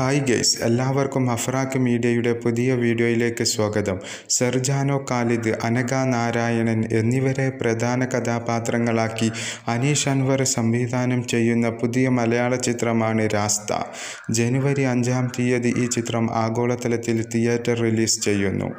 Hi guys എല്ലാവർക്കും അഫ്രാക്ക് മീഡിയയുടെ പുതിയ വീഡിയോയിലേക്ക് സ്വാഗതം. സെർജാനോ കാലിദ് അനഘ നാരായണൻ എന്നിവരെ പ്രധാന കഥാപാത്രങ്ങളാക്കി അനീഷ് അൻവർ സംവിധാനം ചെയ്യുന്ന പുതിയ മലയാള ചിത്രമാണ് രാസ്ത. ജനുവരി അഞ്ചാം തീയതി ഈ ചിത്രം ആഗോളതലത്തിൽ തിയേറ്റർ റിലീസ് ചെയ്യുന്നു.